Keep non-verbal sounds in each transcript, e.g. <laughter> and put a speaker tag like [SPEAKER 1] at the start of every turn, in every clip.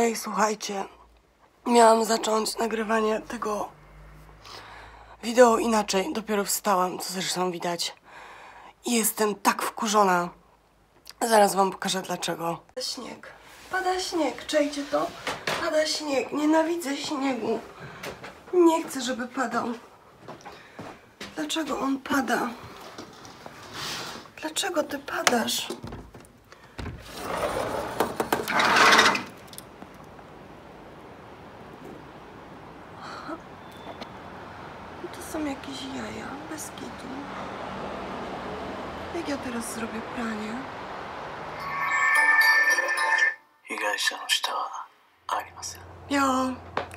[SPEAKER 1] Ej, słuchajcie. Miałam zacząć nagrywanie tego wideo inaczej. Dopiero wstałam, co zresztą widać. I jestem tak wkurzona. Zaraz wam pokażę dlaczego. Pada śnieg. Pada śnieg. Czejcie to? Pada śnieg. Nienawidzę śniegu. Nie chcę, żeby padał. Dlaczego on pada? Dlaczego ty padasz? są jakieś jaja, bez kitu. Jak ja teraz zrobię pranie?
[SPEAKER 2] 被害者の舌はありません
[SPEAKER 1] Jo,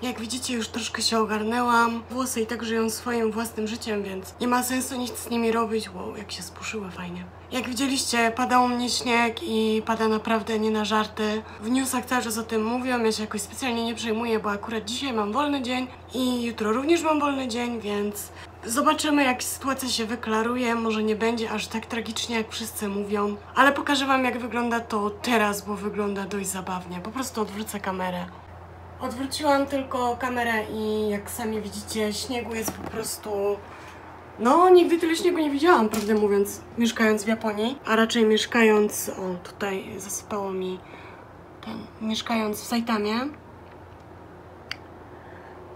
[SPEAKER 1] jak widzicie, już troszkę się ogarnęłam. Włosy i tak żyją swoim własnym życiem, więc nie ma sensu nic z nimi robić. Wow, jak się spuszyły fajnie. Jak widzieliście, pada u mnie śnieg i pada naprawdę nie na żarty. W newsach cały czas o tym mówią, ja się jakoś specjalnie nie przejmuję, bo akurat dzisiaj mam wolny dzień i jutro również mam wolny dzień, więc zobaczymy jak sytuacja się wyklaruje. Może nie będzie aż tak tragicznie, jak wszyscy mówią, ale pokażę wam jak wygląda to teraz, bo wygląda dość zabawnie. Po prostu odwrócę kamerę. Odwróciłam tylko kamerę i jak sami widzicie, śniegu jest po prostu. No, nigdy tyle śniegu nie widziałam, prawdę mówiąc, mieszkając w Japonii, a raczej mieszkając. O, tutaj zasypało mi ten. Mieszkając w Saitamie.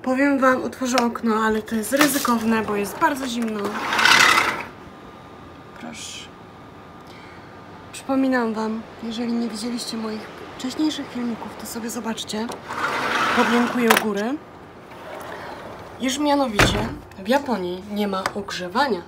[SPEAKER 1] Powiem wam, otworzę okno, ale to jest ryzykowne, bo jest bardzo zimno. Proszę. Przypominam wam, jeżeli nie widzieliście moich wcześniejszych filmików, to sobie zobaczcie. Podlinkuję u góry. Iż mianowicie w Japonii nie ma ogrzewania.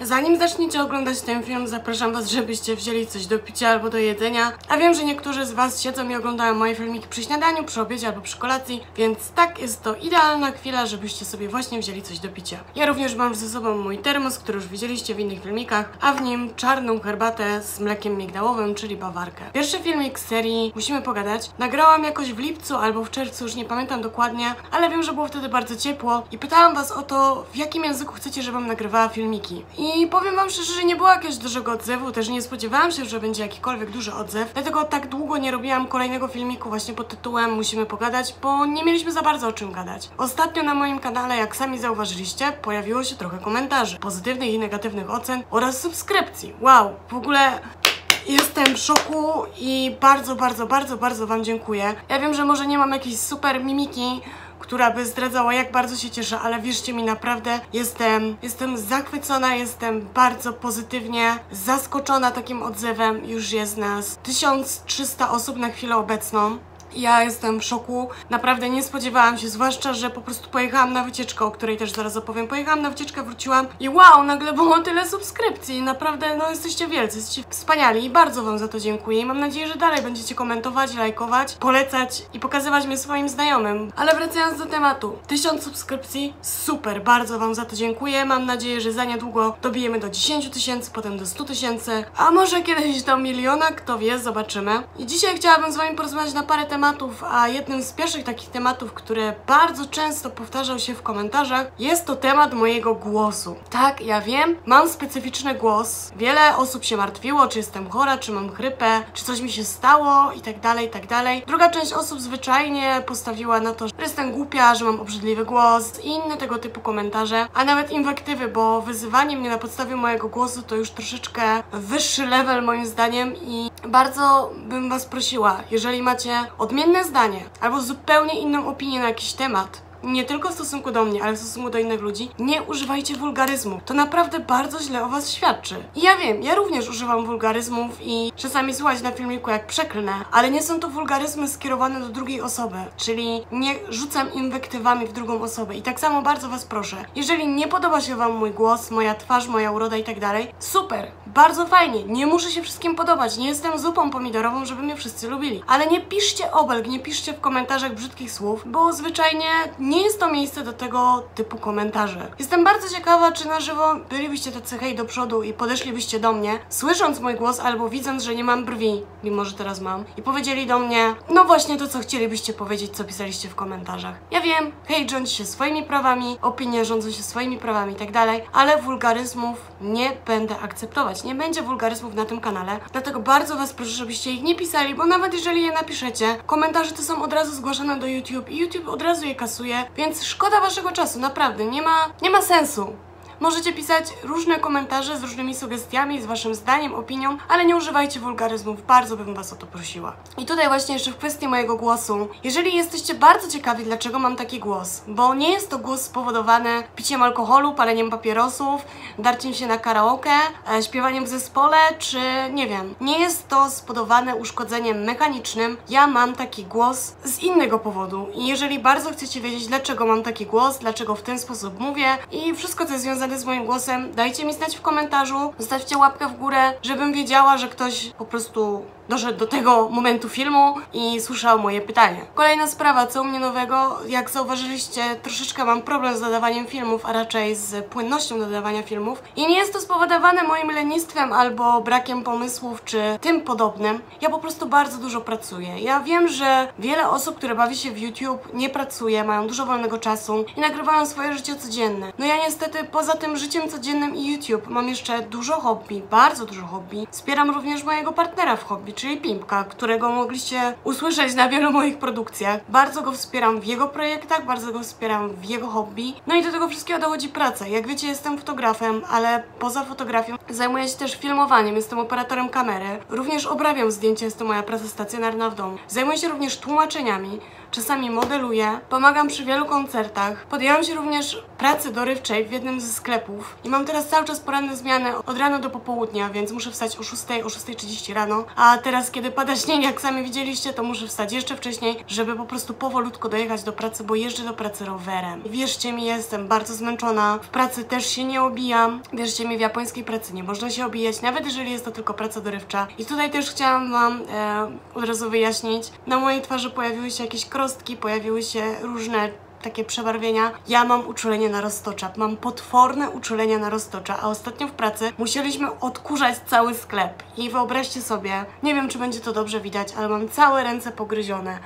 [SPEAKER 1] Zanim zaczniecie oglądać ten film, zapraszam Was, żebyście wzięli coś do picia albo do jedzenia. A wiem, że niektórzy z Was siedzą i oglądają moje filmiki przy śniadaniu, przy obiedzie albo przy kolacji, więc tak jest to idealna chwila, żebyście sobie właśnie wzięli coś do picia. Ja również mam ze sobą mój termos, który już widzieliście w innych filmikach, a w nim czarną herbatę z mlekiem migdałowym, czyli bawarkę. Pierwszy filmik z serii Musimy Pogadać nagrałam jakoś w lipcu albo w czerwcu, już nie pamiętam dokładnie, ale wiem, że było wtedy bardzo ciepło i pytałam Was o to, w jakim języku chcecie, żebym nagrywała filmiki. I powiem wam szczerze, że nie było jakiegoś dużego odzewu, też nie spodziewałam się, że będzie jakikolwiek duży odzew, dlatego tak długo nie robiłam kolejnego filmiku właśnie pod tytułem Musimy pogadać, bo nie mieliśmy za bardzo o czym gadać. Ostatnio na moim kanale, jak sami zauważyliście, pojawiło się trochę komentarzy, pozytywnych i negatywnych ocen oraz subskrypcji. Wow, w ogóle Jestem w szoku i bardzo, bardzo, bardzo, bardzo Wam dziękuję. Ja wiem, że może nie mam jakiejś super mimiki, która by zdradzała, jak bardzo się cieszę, ale wierzcie mi, naprawdę jestem, jestem zachwycona, jestem bardzo pozytywnie zaskoczona takim odzewem. Już jest nas 1300 osób na chwilę obecną. Ja jestem w szoku. Naprawdę nie spodziewałam się, zwłaszcza, że po prostu pojechałam na wycieczkę, o której też zaraz opowiem. Pojechałam na wycieczkę, wróciłam i wow, nagle było tyle subskrypcji. Naprawdę, no jesteście wielcy, jesteście wspaniali i bardzo Wam za to dziękuję. I mam nadzieję, że dalej będziecie komentować, lajkować, polecać i pokazywać mnie swoim znajomym. Ale wracając do tematu. Tysiąc subskrypcji, super, bardzo Wam za to dziękuję. Mam nadzieję, że za niedługo dobijemy do 10 tysięcy, potem do 100 tysięcy, a może kiedyś do miliona, kto wie, zobaczymy. I dzisiaj chciałabym z Wami porozmawiać na parę tematów, a jednym z pierwszych takich tematów, które bardzo często powtarzał się w komentarzach, jest to temat mojego głosu. Tak, ja wiem, mam specyficzny głos. Wiele osób się martwiło, czy jestem chora, czy mam chrypę, czy coś mi się stało i tak dalej, i tak dalej. Druga część osób zwyczajnie postawiła na to, że jestem głupia, że mam obrzydliwy głos i inne tego typu komentarze, a nawet inwektywy, bo wyzywanie mnie na podstawie mojego głosu to już troszeczkę wyższy level moim zdaniem i bardzo bym Was prosiła, jeżeli macie odmienne zdanie albo zupełnie inną opinię na jakiś temat, nie tylko w stosunku do mnie, ale w stosunku do innych ludzi, nie używajcie wulgaryzmu. To naprawdę bardzo źle o was świadczy. I ja wiem, ja również używam wulgaryzmów i czasami słuchać na filmiku jak przeklnę, ale nie są to wulgaryzmy skierowane do drugiej osoby, czyli nie rzucam inwektywami w drugą osobę. I tak samo bardzo was proszę, jeżeli nie podoba się wam mój głos, moja twarz, moja uroda i tak dalej, super, bardzo fajnie, nie muszę się wszystkim podobać, nie jestem zupą pomidorową, żeby mnie wszyscy lubili. Ale nie piszcie obelg, nie piszcie w komentarzach brzydkich słów, bo zwyczajnie nie jest to miejsce do tego typu komentarzy. Jestem bardzo ciekawa, czy na żywo bylibyście tacy hej do przodu i podeszlibyście do mnie, słysząc mój głos albo widząc, że nie mam brwi, mimo że teraz mam, i powiedzieli do mnie, no właśnie to, co chcielibyście powiedzieć, co pisaliście w komentarzach. Ja wiem, hej rządzi się swoimi prawami, opinie rządzą się swoimi prawami i tak dalej, ale wulgaryzmów nie będę akceptować. Nie będzie wulgaryzmów na tym kanale, dlatego bardzo Was proszę, żebyście ich nie pisali, bo nawet jeżeli je napiszecie, komentarze te są od razu zgłaszane do YouTube i YouTube od razu je kasuje, więc szkoda Waszego czasu, naprawdę, nie ma, nie ma sensu. Możecie pisać różne komentarze z różnymi sugestiami, z waszym zdaniem, opinią, ale nie używajcie wulgaryzmów, bardzo bym was o to prosiła. I tutaj właśnie jeszcze w kwestii mojego głosu. Jeżeli jesteście bardzo ciekawi, dlaczego mam taki głos, bo nie jest to głos spowodowany piciem alkoholu, paleniem papierosów, darciem się na karaoke, e, śpiewaniem w zespole, czy nie wiem. Nie jest to spowodowane uszkodzeniem mechanicznym. Ja mam taki głos z innego powodu. I jeżeli bardzo chcecie wiedzieć, dlaczego mam taki głos, dlaczego w ten sposób mówię i wszystko, co jest związane z moim głosem, dajcie mi znać w komentarzu, zostawcie łapkę w górę, żebym wiedziała, że ktoś po prostu doszedł do tego momentu filmu i słyszał moje pytanie. Kolejna sprawa, co u mnie nowego, jak zauważyliście, troszeczkę mam problem z dodawaniem filmów, a raczej z płynnością dodawania filmów i nie jest to spowodowane moim lenistwem albo brakiem pomysłów czy tym podobnym. Ja po prostu bardzo dużo pracuję. Ja wiem, że wiele osób, które bawi się w YouTube nie pracuje, mają dużo wolnego czasu i nagrywają swoje życie codzienne. No ja niestety poza tym życiem codziennym i YouTube mam jeszcze dużo hobby, bardzo dużo hobby. Wspieram również mojego partnera w hobby, czyli Pimpka, którego mogliście usłyszeć na wielu moich produkcjach. Bardzo go wspieram w jego projektach, bardzo go wspieram w jego hobby. No i do tego wszystkiego dochodzi praca. Jak wiecie, jestem fotografem, ale poza fotografią zajmuję się też filmowaniem, jestem operatorem kamery. Również obrabiam zdjęcia, jest to moja praca stacjonarna w domu. Zajmuję się również tłumaczeniami czasami modeluję, pomagam przy wielu koncertach. Podjęłam się również pracy dorywczej w jednym ze sklepów i mam teraz cały czas poranne zmiany od rana do popołudnia, więc muszę wstać o 6, o 6.30 rano, a teraz kiedy pada <laughs> śnieg, jak sami widzieliście, to muszę wstać jeszcze wcześniej, żeby po prostu powolutko dojechać do pracy, bo jeżdżę do pracy rowerem. Wierzcie mi, jestem bardzo zmęczona, w pracy też się nie obijam. Wierzcie mi, w japońskiej pracy nie można się obijać, nawet jeżeli jest to tylko praca dorywcza. I tutaj też chciałam Wam e, od razu wyjaśnić, na mojej twarzy pojawiły się jakieś krostki, pojawiły się różne takie przebarwienia. Ja mam uczulenie na roztocza, mam potworne uczulenie na roztocza, a ostatnio w pracy musieliśmy odkurzać cały sklep. I wyobraźcie sobie, nie wiem czy będzie to dobrze widać, ale mam całe ręce pogryzione.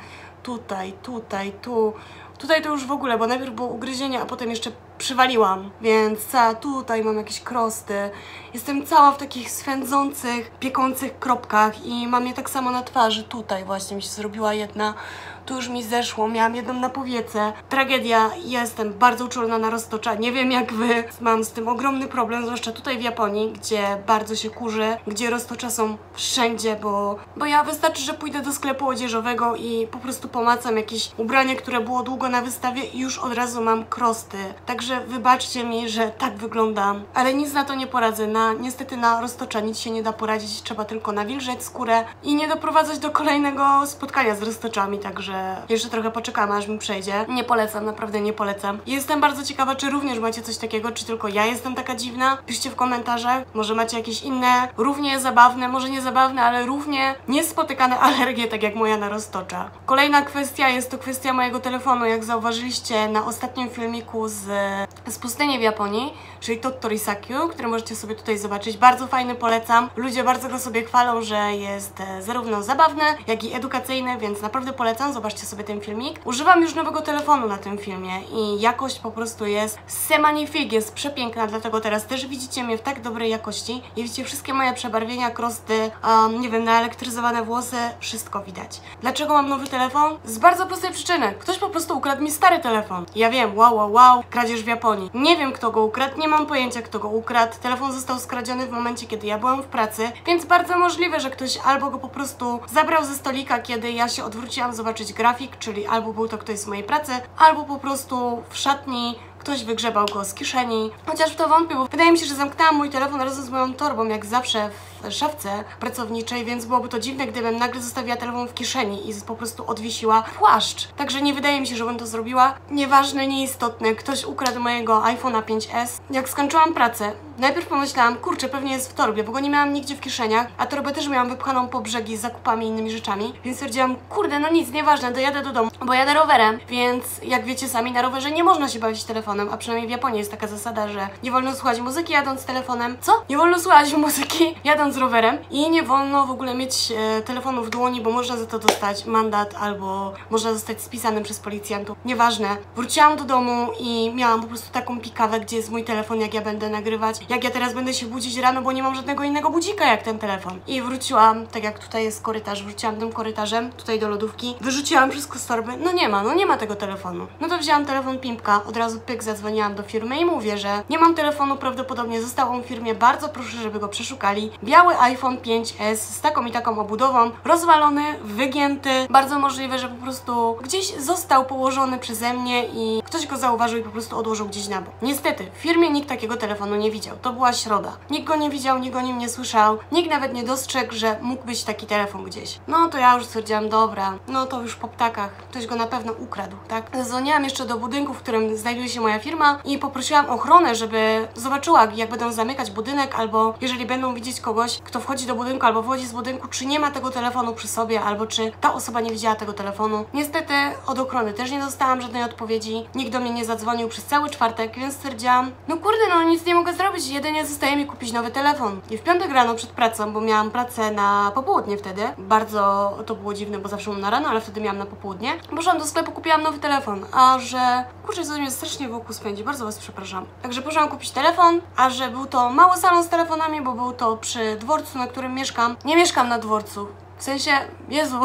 [SPEAKER 1] Tutaj, tutaj, tu. Tutaj to już w ogóle, bo najpierw było ugryzienie, a potem jeszcze przywaliłam, więc cała tutaj mam jakieś krosty. Jestem cała w takich swędzących, piekących kropkach i mam je tak samo na twarzy. Tutaj właśnie mi się zrobiła jedna, tu już mi zeszło, miałam jedną na powiece. Tragedia, jestem bardzo uczulona na roztocza, nie wiem jak wy. Mam z tym ogromny problem, zwłaszcza tutaj w Japonii, gdzie bardzo się kurzy, gdzie roztocza są wszędzie, bo, bo ja wystarczy, że pójdę do sklepu odzieżowego i po prostu pomacam jakieś ubranie, które było długo na wystawie i już od razu mam krosty. Także wybaczcie mi, że tak wyglądam, ale nic na to nie poradzę. Na, niestety na roztocza nic się nie da poradzić, trzeba tylko nawilżeć skórę i nie doprowadzać do kolejnego spotkania z roztoczami, także jeszcze trochę poczekamy, aż mi przejdzie. Nie polecam, naprawdę nie polecam. Jestem bardzo ciekawa, czy również macie coś takiego, czy tylko ja jestem taka dziwna. Piszcie w komentarzach, może macie jakieś inne, równie zabawne, może nie zabawne, ale równie niespotykane alergie, tak jak moja na roztocza. Kolejna kwestia jest to kwestia mojego telefonu, jak zauważyliście na ostatnim filmiku z, z pustyni w Japonii, czyli Tottori Sakyu, który możecie sobie tutaj zobaczyć. Bardzo fajny, polecam. Ludzie bardzo go sobie chwalą, że jest e, zarówno zabawny, jak i edukacyjny, więc naprawdę polecam. Zobaczcie sobie ten filmik. Używam już nowego telefonu na tym filmie i jakość po prostu jest semanifig, jest przepiękna, dlatego teraz też widzicie mnie w tak dobrej jakości i widzicie wszystkie moje przebarwienia, krosty, um, nie wiem, naelektryzowane włosy, wszystko widać. Dlaczego mam nowy telefon? Z bardzo prostej przyczyny. Ktoś po prostu ukradł mi stary telefon. Ja wiem, wow, wow, wow, kradzież w Japonii. Nie wiem, kto go ukradł, nie mam pojęcia, kto go ukradł. Telefon został skradziony w momencie, kiedy ja byłam w pracy, więc bardzo możliwe, że ktoś albo go po prostu zabrał ze stolika, kiedy ja się odwróciłam zobaczyć grafik, czyli albo był to ktoś z mojej pracy, albo po prostu w szatni ktoś wygrzebał go z kieszeni. Chociaż w to wątpię, bo wydaje mi się, że zamknęłam mój telefon razem z moją torbą, jak zawsze w szafce pracowniczej, więc byłoby to dziwne, gdybym nagle zostawiła telefon w kieszeni i po prostu odwiesiła płaszcz. Także nie wydaje mi się, żebym to zrobiła. Nieważne, nieistotne, ktoś ukradł mojego iPhone'a 5S. Jak skończyłam pracę, najpierw pomyślałam, kurczę, pewnie jest w torbie, bo go nie miałam nigdzie w kieszeniach, a torbę też miałam wypchaną po brzegi z zakupami i innymi rzeczami, więc stwierdziłam, kurde, no nic, nieważne, dojadę do domu, bo jadę rowerem, więc jak wiecie sami, na rowerze nie można się bawić telefonem, a przynajmniej w Japonii jest taka zasada, że nie wolno słuchać muzyki jadąc telefonem. Co? Nie wolno słuchać muzyki jadąc rowerem i nie wolno w ogóle mieć e, telefonu w dłoni, bo można za to dostać mandat albo można zostać spisanym przez policjantów. Nieważne. Wróciłam do domu i miałam po prostu taką pikawę, gdzie jest mój telefon, jak ja będę nagrywać. Jak ja teraz będę się budzić rano, bo nie mam żadnego innego budzika jak ten telefon. I wróciłam, tak jak tutaj jest korytarz, wróciłam tym korytarzem, tutaj do lodówki, wyrzuciłam wszystko z torby. No nie ma, no nie ma tego telefonu. No to wzięłam telefon Pimpka, od razu pyk, zadzwoniłam do firmy i mówię, że nie mam telefonu, prawdopodobnie został on w firmie, bardzo proszę, żeby go przeszukali. Biały iPhone 5S z taką i taką obudową, rozwalony, wygięty, bardzo możliwe, że po prostu gdzieś został położony przeze mnie i ktoś go zauważył i po prostu odłożył gdzieś na bok. Niestety, w firmie nikt takiego telefonu nie widział. To była środa. Nikt go nie widział, nikt o nim nie słyszał, nikt nawet nie dostrzegł, że mógł być taki telefon gdzieś. No to ja już stwierdziłam, dobra, no to już po ptakach, ktoś go na pewno ukradł, tak? Zadzwoniłam jeszcze do budynku, w którym znajduje się moja firma i poprosiłam ochronę, żeby zobaczyła, jak będą zamykać budynek, albo jeżeli będą widzieć kogoś, kto wchodzi do budynku albo wychodzi z budynku, czy nie ma tego telefonu przy sobie, albo czy ta osoba nie widziała tego telefonu. Niestety od ochrony też nie dostałam żadnej odpowiedzi, nikt do mnie nie zadzwonił przez cały czwartek, więc stwierdziłam, no kurde, no nic nie mogę zrobić, jedynie zostaje mi kupić nowy telefon. I w piątek rano przed pracą, bo miałam pracę na popołudnie wtedy, bardzo to było dziwne, bo zawsze mam na rano, ale wtedy miałam na popołudnie, poszłam do sklepu, kupiłam nowy telefon, a że, kurczę, coś mnie strasznie wokół spędzi, bardzo Was przepraszam. Także poszłam kupić telefon, a że był to mały salon z telefonami, bo był to przy dworcu, na którym mieszkam. Nie mieszkam na dworcu. W sensie, Jezu,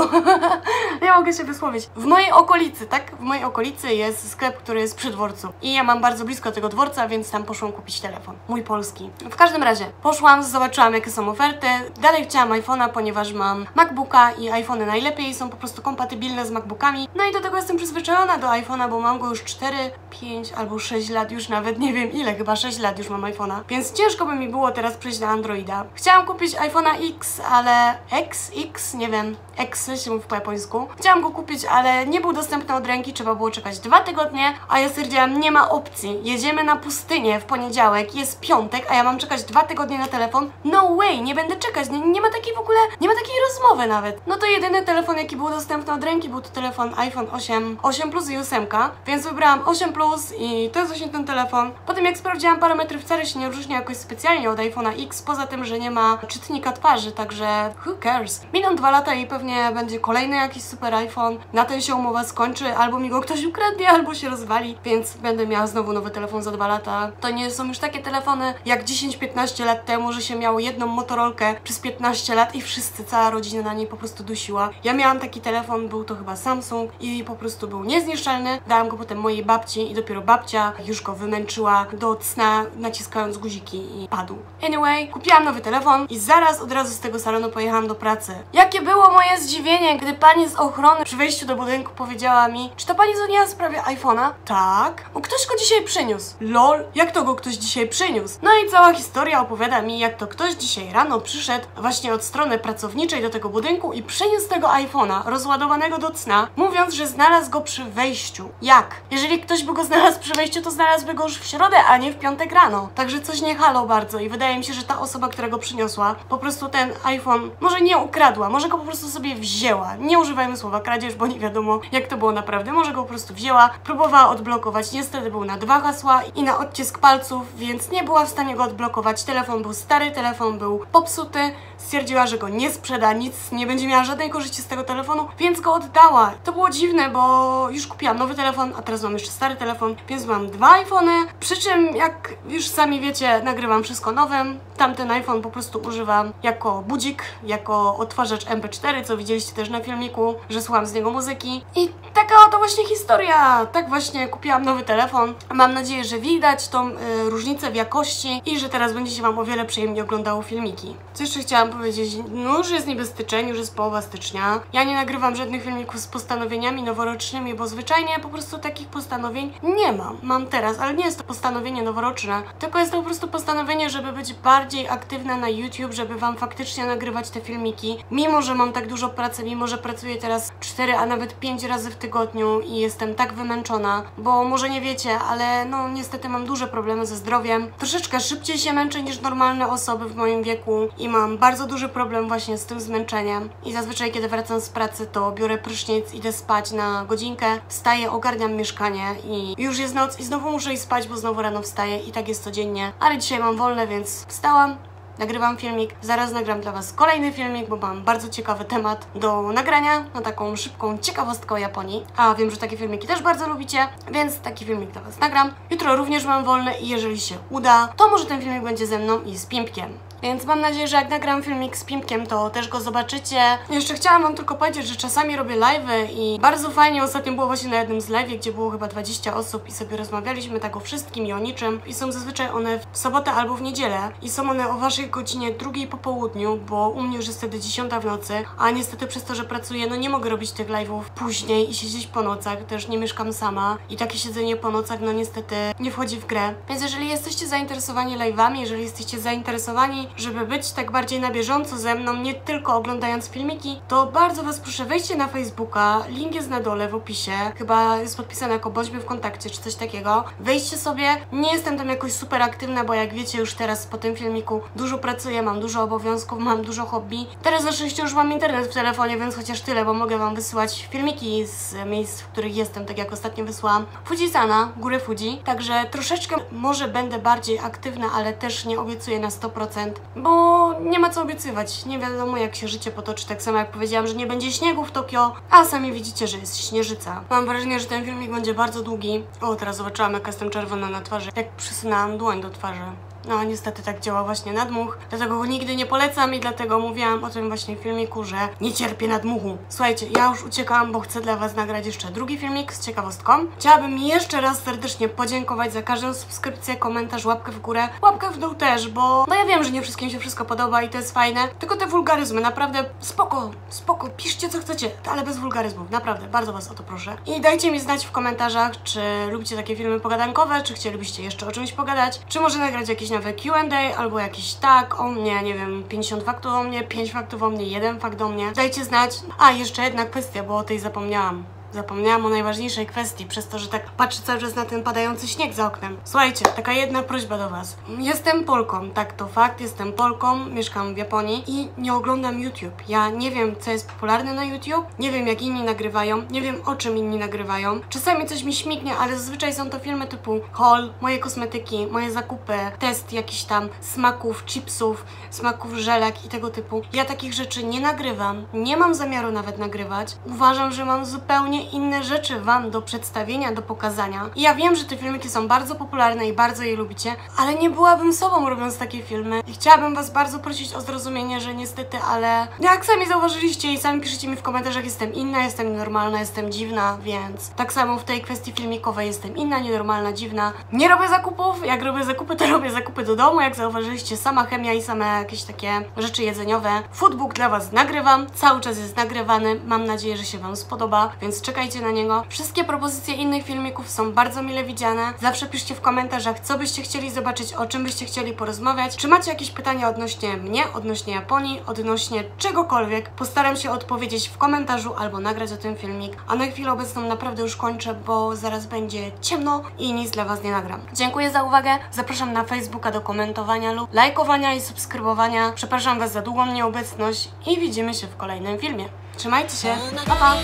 [SPEAKER 1] <laughs> nie mogę się wysłowić. W mojej okolicy, tak? W mojej okolicy jest sklep, który jest przy dworcu. I ja mam bardzo blisko tego dworca, więc tam poszłam kupić telefon. Mój polski. W każdym razie, poszłam, zobaczyłam jakie są oferty. Dalej chciałam iPhone'a, ponieważ mam MacBooka i iPhony najlepiej są po prostu kompatybilne z MacBookami. No i do tego jestem przyzwyczajona do iPhone'a, bo mam go już 4, 5 albo 6 lat, już nawet nie wiem ile, chyba 6 lat już mam iPhone'a. Więc ciężko by mi było teraz przejść na Androida. Chciałam kupić iPhone'a X, ale X, X, nie wiem, X się mówi po japońsku. Chciałam go kupić, ale nie był dostępny od ręki, trzeba było czekać dwa tygodnie, a ja stwierdziłam, nie ma opcji. Jedziemy na pustynię w poniedziałek, jest piątek, a ja mam czekać dwa tygodnie na telefon? No way, nie będę czekać, nie, nie ma takiej w ogóle, nie ma takiej rozmowy nawet. No to jedyny telefon, jaki był dostępny od ręki, był to telefon iPhone 8, 8 Plus i 8, więc wybrałam 8 Plus i to jest właśnie ten telefon. Potem jak sprawdziłam parametry, wcale się nie różni jakoś specjalnie od iPhone'a X, poza tym, że nie ma czytnika twarzy, także who cares. Dwa lata i pewnie będzie kolejny jakiś super iPhone, na ten się umowa skończy, albo mi go ktoś ukradnie, <laughs> albo się rozwali, więc będę miała znowu nowy telefon za dwa lata. To nie są już takie telefony jak 10-15 lat temu, że się miało jedną motorolkę przez 15 lat i wszyscy, cała rodzina na niej po prostu dusiła. Ja miałam taki telefon, był to chyba Samsung i po prostu był niezniszczalny. Dałam go potem mojej babci i dopiero babcia już go wymęczyła do cna, naciskając guziki i padł. Anyway, kupiłam nowy telefon i zaraz od razu z tego salonu pojechałam do pracy. Jakie było moje zdziwienie, gdy pani z ochrony przy wejściu do budynku powiedziała mi, czy to pani dzwoniła w sprawie iPhone'a? Tak. Bo ktoś go dzisiaj przyniósł. Lol, jak to go ktoś dzisiaj przyniósł? No i cała historia opowiada mi, jak to ktoś dzisiaj rano przyszedł właśnie od strony pracowniczej do tego budynku i przyniósł tego iPhone'a rozładowanego do cna, mówiąc, że znalazł go przy wejściu. Jak? Jeżeli ktoś by go znalazł przy wejściu, to znalazłby go już w środę, a nie w piątek rano. Także coś nie halo bardzo i wydaje mi się, że ta osoba, która go przyniosła, po prostu ten iPhone może nie ukradła, może go po prostu sobie wzięła. Nie używajmy słowa kradzież, bo nie wiadomo jak to było naprawdę. Może go po prostu wzięła, próbowała odblokować. Niestety był na dwa hasła i na odcisk palców, więc nie była w stanie go odblokować. Telefon był stary, telefon był popsuty. Stwierdziła, że go nie sprzeda, nic, nie będzie miała żadnej korzyści z tego telefonu, więc go oddała. To było dziwne, bo już kupiłam nowy telefon, a teraz mam jeszcze stary telefon, więc mam dwa iPhony. Przy czym, jak już sami wiecie, nagrywam wszystko nowym. Tamten iPhone po prostu używam jako budzik, jako odtwarzacz MP4, co widzieliście też na filmiku, że słucham z niego muzyki. I taka oto właśnie historia. Tak właśnie kupiłam nowy telefon. Mam nadzieję, że widać tą y, różnicę w jakości i że teraz będzie się Wam o wiele przyjemniej oglądało filmiki. Co jeszcze chciałam powiedzieć? No już jest niby styczeń, już jest połowa stycznia. Ja nie nagrywam żadnych filmików z postanowieniami noworocznymi, bo zwyczajnie po prostu takich postanowień nie mam. Mam teraz, ale nie jest to postanowienie noworoczne, tylko jest to po prostu postanowienie, żeby być bardziej aktywna na YouTube, żeby Wam faktycznie nagrywać te filmiki. Mimo, że mam tak dużo pracy, mimo, że pracuję teraz 4, a nawet 5 razy w tygodniu i jestem tak wymęczona, bo może nie wiecie, ale no niestety mam duże problemy ze zdrowiem. Troszeczkę szybciej się męczę niż normalne osoby w moim wieku i mam bardzo duży problem właśnie z tym zmęczeniem. I zazwyczaj, kiedy wracam z pracy, to biorę prysznic, idę spać na godzinkę, wstaję, ogarniam mieszkanie i już jest noc i znowu muszę iść spać, bo znowu rano wstaję i tak jest codziennie. Ale dzisiaj mam wolne, więc wstałam, nagrywam filmik. Zaraz nagram dla Was kolejny filmik, bo mam bardzo ciekawy temat do nagrania na taką szybką ciekawostkę o Japonii. A wiem, że takie filmiki też bardzo lubicie, więc taki filmik dla Was nagram. Jutro również mam wolne i jeżeli się uda, to może ten filmik będzie ze mną i z Pimpkiem. Więc mam nadzieję, że jak nagram filmik z Pimpkiem, to też go zobaczycie. Jeszcze chciałam Wam tylko powiedzieć, że czasami robię live'y i bardzo fajnie ostatnio było właśnie na jednym z live'ie, gdzie było chyba 20 osób i sobie rozmawialiśmy tak o wszystkim i o niczym. I są zazwyczaj one w sobotę albo w niedzielę i są one o Waszej godzinie drugiej po południu, bo u mnie już jest wtedy 10 w nocy, a niestety przez to, że pracuję, no nie mogę robić tych live'ów później i siedzieć po nocach, też nie mieszkam sama i takie siedzenie po nocach, no niestety nie wchodzi w grę. Więc jeżeli jesteście zainteresowani live'ami, jeżeli jesteście zainteresowani żeby być tak bardziej na bieżąco ze mną, nie tylko oglądając filmiki, to bardzo Was proszę, wejdźcie na Facebooka, link jest na dole w opisie, chyba jest podpisane jako bądźmy w kontakcie, czy coś takiego. Wejdźcie sobie, nie jestem tam jakoś super aktywna, bo jak wiecie już teraz po tym filmiku dużo pracuję, mam dużo obowiązków, mam dużo hobby. Teraz na szczęście już mam internet w telefonie, więc chociaż tyle, bo mogę Wam wysyłać filmiki z miejsc, w których jestem, tak jak ostatnio wysłałam. Fujisana, górę Fuji, także troszeczkę może będę bardziej aktywna, ale też nie obiecuję na 100%, bo nie ma co obiecywać. Nie wiadomo, jak się życie potoczy. Tak samo jak powiedziałam, że nie będzie śniegu w Tokio, a sami widzicie, że jest śnieżyca. Mam wrażenie, że ten filmik będzie bardzo długi. O, teraz zobaczyłam, jak jestem czerwona na twarzy. Jak przysunęłam dłoń do twarzy. No, niestety tak działa właśnie nadmuch, dlatego go nigdy nie polecam i dlatego mówiłam o tym właśnie filmiku, że nie cierpię nadmuchu. Słuchajcie, ja już uciekałam, bo chcę dla Was nagrać jeszcze drugi filmik z ciekawostką. Chciałabym jeszcze raz serdecznie podziękować za każdą subskrypcję, komentarz, łapkę w górę, łapkę w dół też, bo no ja wiem, że nie wszystkim się wszystko podoba i to jest fajne, tylko te wulgaryzmy, naprawdę spoko, spoko, piszcie co chcecie, ale bez wulgaryzmów, naprawdę, bardzo Was o to proszę. I dajcie mi znać w komentarzach, czy lubicie takie filmy pogadankowe, czy chcielibyście jeszcze o czymś pogadać, czy może nagrać jakieś nowe Q&A albo jakiś tak o mnie, nie wiem, 50 faktów o mnie, 5 faktów o mnie, 1 fakt o mnie. Dajcie znać. A, jeszcze jedna kwestia, bo o tej zapomniałam. Zapomniałam o najważniejszej kwestii, przez to, że tak patrzę cały czas na ten padający śnieg za oknem. Słuchajcie, taka jedna prośba do Was. Jestem Polką, tak to fakt, jestem Polką, mieszkam w Japonii i nie oglądam YouTube. Ja nie wiem, co jest popularne na YouTube, nie wiem, jak inni nagrywają, nie wiem, o czym inni nagrywają. Czasami coś mi śmignie, ale zazwyczaj są to filmy typu haul, moje kosmetyki, moje zakupy, test jakichś tam smaków, chipsów, smaków żelek i tego typu. Ja takich rzeczy nie nagrywam, nie mam zamiaru nawet nagrywać. Uważam, że mam zupełnie inne rzeczy Wam do przedstawienia, do pokazania. I ja wiem, że te filmiki są bardzo popularne i bardzo je lubicie, ale nie byłabym sobą robiąc takie filmy. I chciałabym Was bardzo prosić o zrozumienie, że niestety, ale jak sami zauważyliście i sami piszecie mi w komentarzach, jestem inna, jestem nienormalna, jestem dziwna, więc tak samo w tej kwestii filmikowej jestem inna, nienormalna, dziwna. Nie robię zakupów, jak robię zakupy, to robię zakupy do domu, jak zauważyliście, sama chemia i same jakieś takie rzeczy jedzeniowe. Foodbook dla Was nagrywam, cały czas jest nagrywany, mam nadzieję, że się Wam spodoba, więc czekajcie na niego. Wszystkie propozycje innych filmików są bardzo mile widziane. Zawsze piszcie w komentarzach, co byście chcieli zobaczyć, o czym byście chcieli porozmawiać. Czy macie jakieś pytania odnośnie mnie, odnośnie Japonii, odnośnie czegokolwiek? Postaram się odpowiedzieć w komentarzu albo nagrać o tym filmik. A na chwilę obecną naprawdę już kończę, bo zaraz będzie ciemno i nic dla Was nie nagram. Dziękuję za uwagę. Zapraszam na Facebooka do komentowania lub lajkowania i subskrybowania. Przepraszam Was za długą nieobecność i widzimy się w kolejnym filmie. Trzymajcie się. Pa, pa!